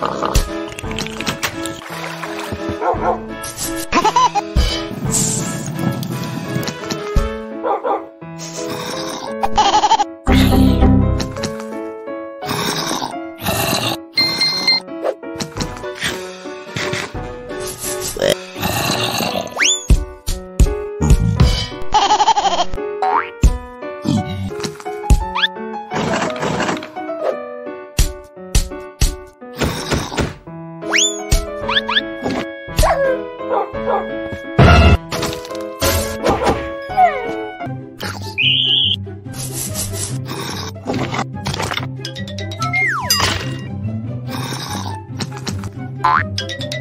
哈哈 Hey!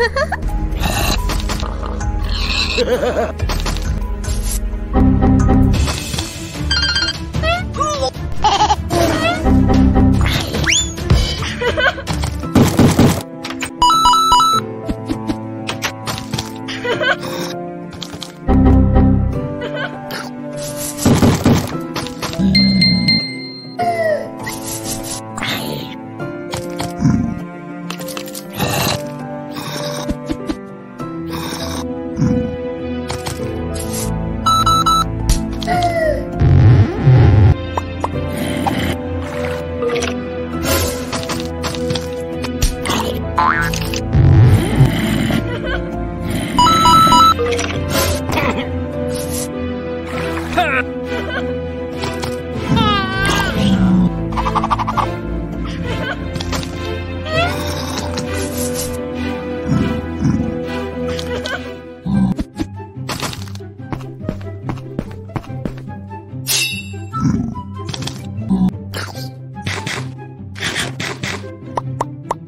アハハハ!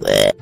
Hey!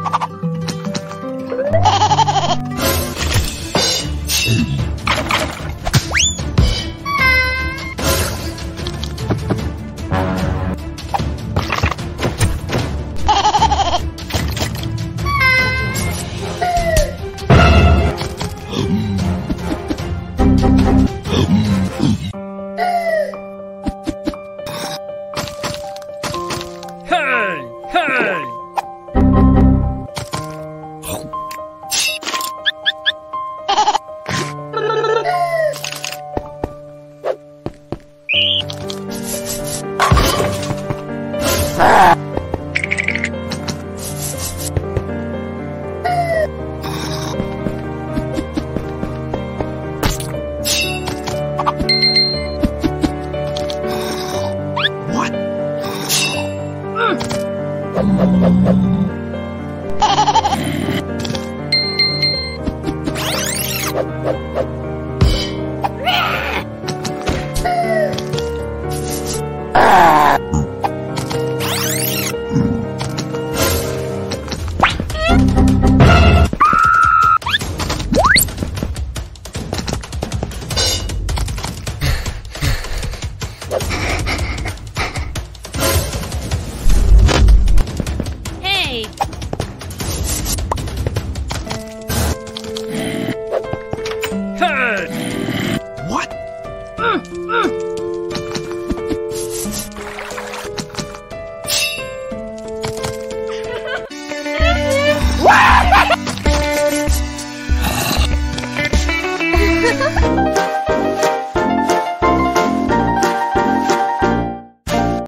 Ah!